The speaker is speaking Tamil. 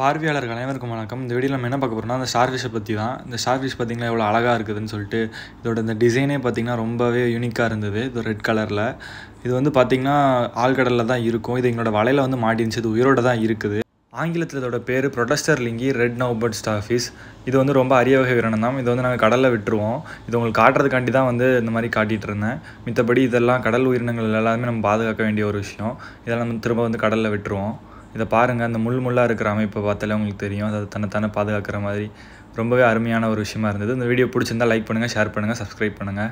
பார்வையாளர்கள் அனைவருக்கும் வணக்கம். இந்த வீடியோ நம்ம என்ன பார்க்க போகிறோம்னா அந்த ஸ்டார் பற்றி தான் இந்த ஸ்டார் ஃபிஷ் பார்த்திங்கன்னா எவ்வளோ அழகாக இருக்குதுன்னு சொல்லிட்டு இதோட இந்த டிசைனே பார்த்திங்கன்னா ரொம்பவே யூனிக்காக இருந்தது. இது ரெட் கலரில் இது வந்து பார்த்திங்கன்னா ஆழ்கடலில் தான் இருக்கும். இது எங்களோட வலையில் வந்து மாட்டிருந்துச்சு. இது உயிரோட தான் இருக்குது. ஆங்கிலத்தில் இதோட பேர் ப்ரொடஸ்டர் லிங்கி ரெட் நவ்பர்ட் ஸ்டாஃபீஸ் இது வந்து ரொம்ப அரிய வகை விரணம் தான். இது வந்து நாங்கள் கடலில் விட்டுருவோம். இது உங்களுக்கு காட்டுறதுக்காண்டி தான் வந்து இந்த மாதிரி காட்டிகிட்டு இருந்தேன். மித்தபடி இதெல்லாம் கடல் உயிரினங்கள் எல்லாமே நம்ம பாதுகாக்க வேண்டிய ஒரு விஷயம். இதெல்லாம் நம்ம திரும்ப வந்து கடலில் விட்டுருவோம். இதை பாருங்கள் அந்த முள் முள்ளாக இருக்கிற அமைப்பை பார்த்தாலே உங்களுக்கு தெரியும். அதை தன்னை தானே பாதுகாக்கிற மாதிரி. ரொம்பவே அருமையான ஒரு விஷயமா இருந்தது. இந்த வீடியோ பிடிச்சிருந்தா லைக் பண்ணுங்கள் ஷேர் பண்ணுங்கள் சப்ஸ்கிரைப் பண்ணுங்கள்